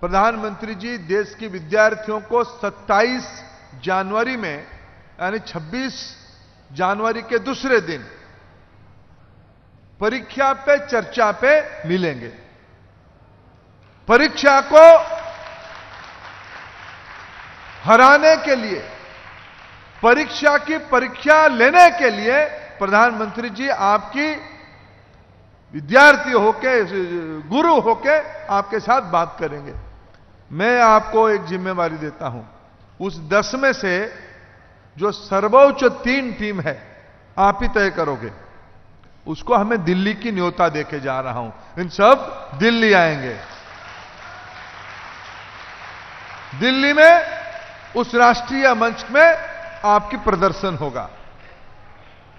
प्रधानमंत्री जी, देश के विद्यार्थियों को 27 जनवरी में, यानी 26 जनवरी के दूसरे दिन, परीक्षा पे चर्चा पे मिलेंगे। परीक्षा को हराने के लिए, परीक्षा की परीक्षा लेने के लिए प्रधानमंत्री जी आपकी विद्यार्थी होके, गुरु होके आपके साथ बात करेंगे। मैं आपको एक जिम्मेवारी देता हूँ। उस दस में से जो सर्वोच्च तीन टीम है, आप ही तय करोगे। उसको हमें दिल्ली की न्योता देके जा रहा हूँ। इन सब दिल्ली आएँगे। दिल्ली में, उस राष्ट्रीय मंच में आपकी प्रदर्शन होगा।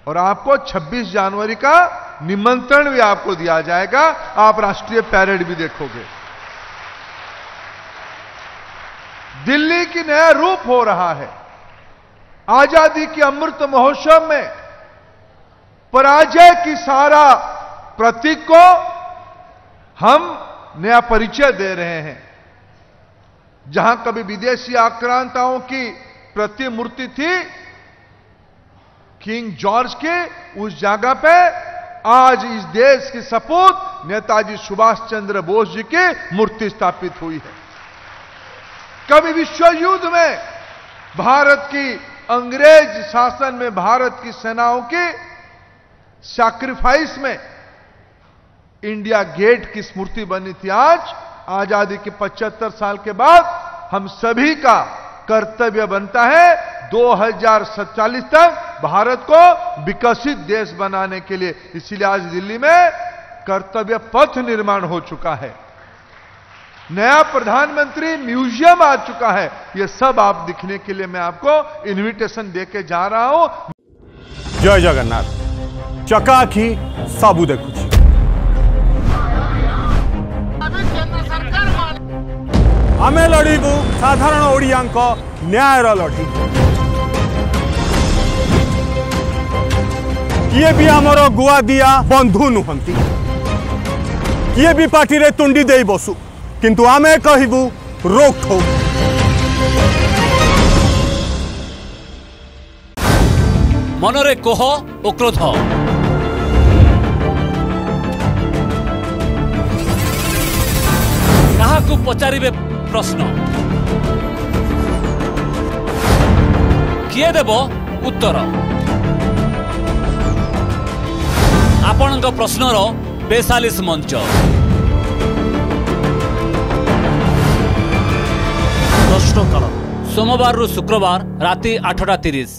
और आपको 26 जनवरी का निमंत्रण भी आपको दिया जाएगा। आप राष्ट्रीय पैरेड भी देखोगे। दिल्ली की नया रूप हो रहा है। आज़ादी के अमृत महोत्सव में पराजय की सारा प्रतीक को हम नया परिचय दे रहे हैं। जहाँ कभी विदेशी आक्रांताओं की प्रतिमूर्ति थी, किंग जॉर्ज के उस जगह पे, आज इस देश की सपूत नेताजी सुभाष चंद्र बोस जी की मूर्ति स्थापित हुई है। कभी विश्व युद्ध में भारत की अंग्रेज़ शासन में भारत की सेनाओं की सैक्रिफाइस में इंडिया गेट की स्मृति बनी थी। आज, आज़ादी के 75 साल के बाद हम सभी का कर्तव्य बनता है 2047 तक भारत को विकसित देश बनाने के लिए। इसीलिए आज दिल्ली में कर्तव्य पथ निर्माण हो चुका है। नया प्रधानमंत्री म्यूज़ियम आ चुका है। ये सब आप दिखने के लिए मैं आपको इनविटेशन दे के जा रहा हूँ। जय जगन्नाथ। चकाखी साबु देखु आम लड़ू साधारण ओडिया न्याय लड़ी किए भी आमर गुआ दिया बंधु नुहति। किए भी पार्टी तुंडी दे बसू। ବସୁ କିନ୍ତୁ ଆମେ କହିବୁ ରୋକଠୋକ ମନରେ କୋହ ଓ କ୍ରୋଧ କାହାକୁ ପଚାରିବେ ପ୍ରଶ୍ନ କିଏ ଦେବ ଉତ୍ତର ଆପଣଙ୍କ ପ୍ରଶ୍ନର ବେସାଲିସ ମଞ୍ଚ প্রশ্ন কাল সোমবার শুক্রবার রাতে আঠটা তিরিশ